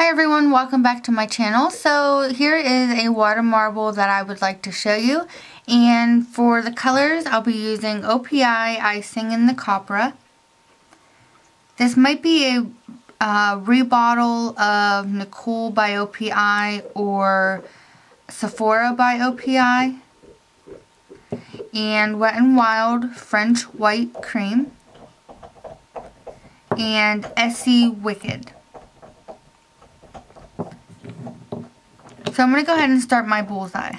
Hi everyone, welcome back to my channel. So here is a water marble that I would like to show you. And for the colors, I'll be using OPI I Sing in the Coppera. This might be a uh, rebottle of Nicole by OPI or Sephora by OPI. And Wet n Wild French White Cream. And Essie Wicked. So I'm going to go ahead and start my bullseye.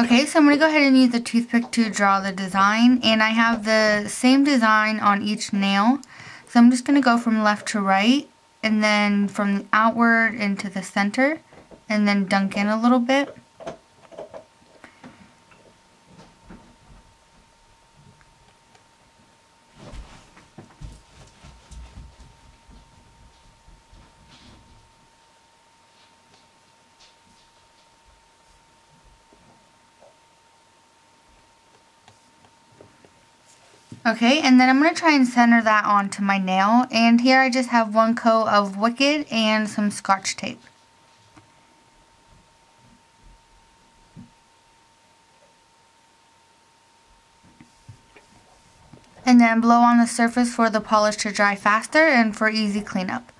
Okay, so I'm going to go ahead and use a toothpick to draw the design. And I have the same design on each nail. So I'm just going to go from left to right. And then from outward into the center. And then dunk in a little bit. Okay, and then I'm going to try and center that onto my nail. And here I just have one coat of Wicked and some scotch tape. And then blow on the surface for the polish to dry faster and for easy cleanup.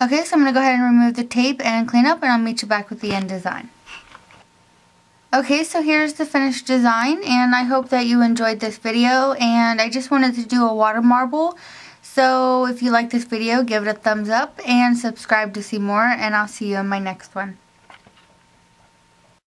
Okay, so I'm going to go ahead and remove the tape and clean up and I'll meet you back with the end design. Okay, so here's the finished design and I hope that you enjoyed this video and I just wanted to do a water marble. So if you like this video, give it a thumbs up and subscribe to see more and I'll see you in my next one.